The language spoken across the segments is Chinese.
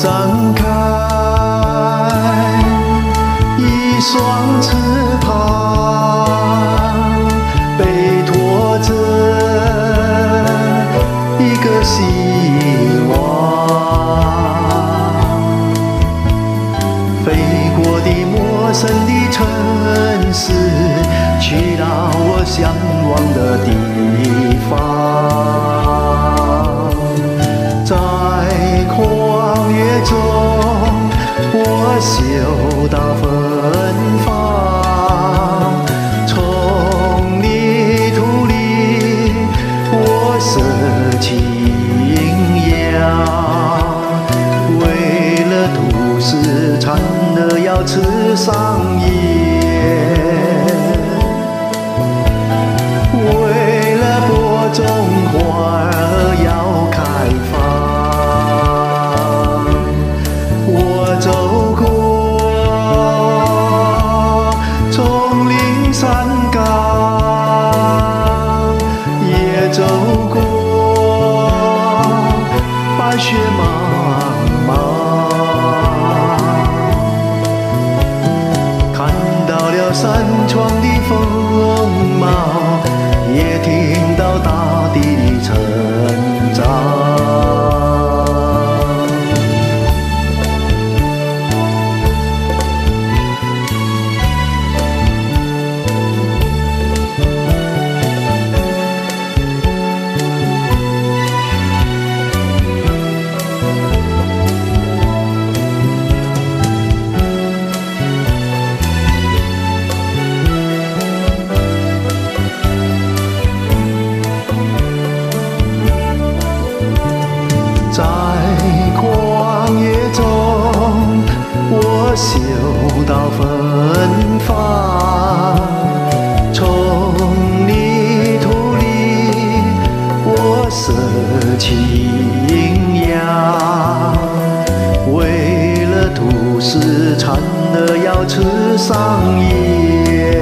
张开一双翅膀，背驮着一个希望。飞过的陌生的城市，去到我向往的地方。我嗅到芬芳；从泥土里，我拾起营养。为了吐丝产儿要吃上叶，看到了山川的风貌，也听到大地的成长。上叶。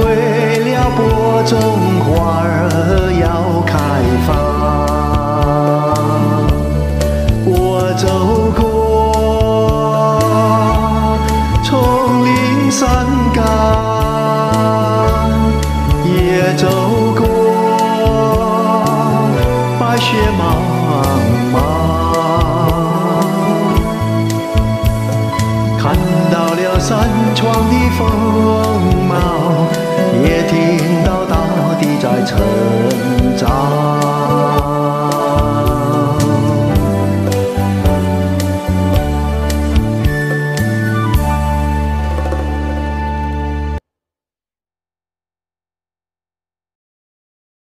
为了播种花城